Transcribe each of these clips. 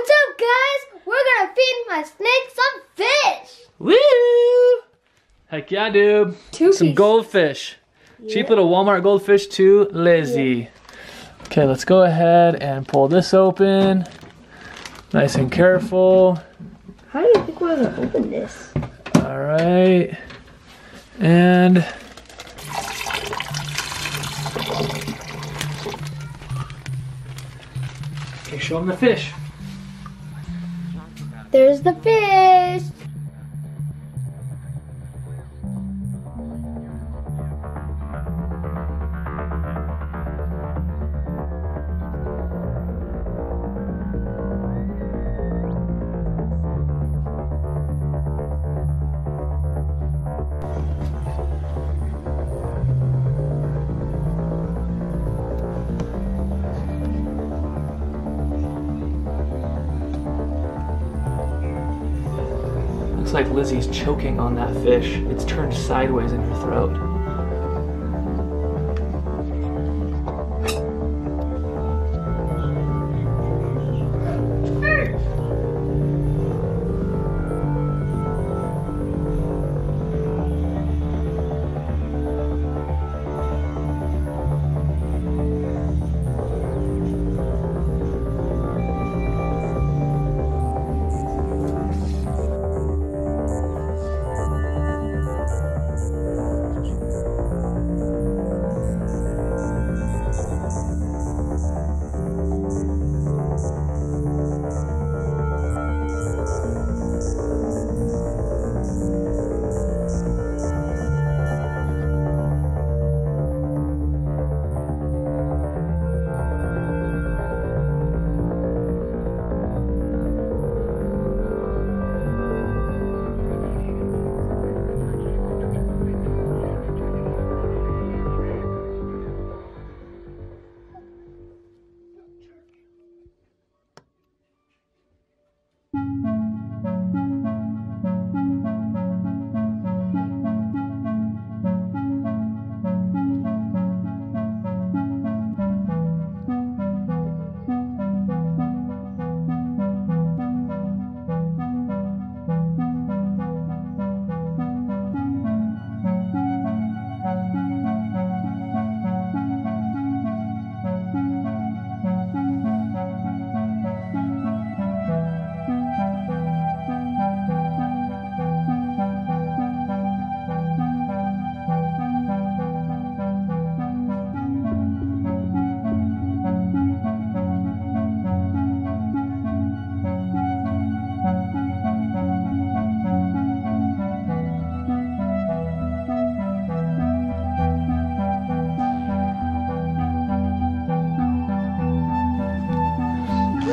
What's up, guys? We're gonna feed my snake some fish. Woo! Heck yeah, dude. Two Some pieces. goldfish. Cheap little Walmart goldfish to Lizzy. Okay, let's go ahead and pull this open. Nice and careful. How do you think we're gonna open this? All right. And Okay, show them the fish. There's the fish. Looks like Lizzy's choking on that fish. It's turned sideways in her throat.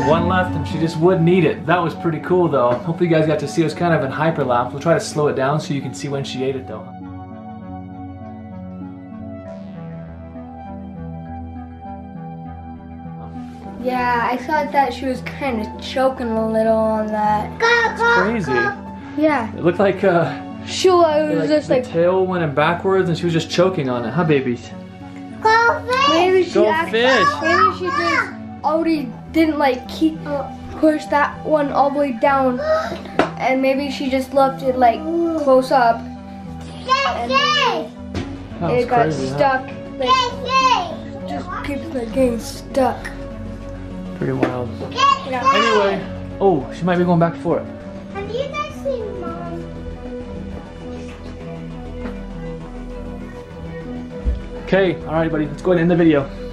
One left and she just wouldn't eat it. That was pretty cool though. Hopefully you guys got to see it. It was kind of in hyperlapse. We'll try to slow it down so you can see when she ate it though. Yeah, I thought that she was kind of choking a little on that. Crazy. Yeah, It looked like uh, she was like just the like tail went in backwards and she was just choking on it, huh babies? maybe she Go actually, fish. maybe she just already didn't like keep oh. push that one all the way down, and maybe she just left it like close up. And That was it got crazy, huh? stuck. Like, just keeps like getting stuck. Pretty wild. Yeah. Anyway, oh, she might be going back for it. Have you guys seen mom? Okay, alright buddy, let's go ahead and end the video.